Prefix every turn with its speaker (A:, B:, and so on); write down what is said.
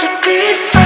A: to be free.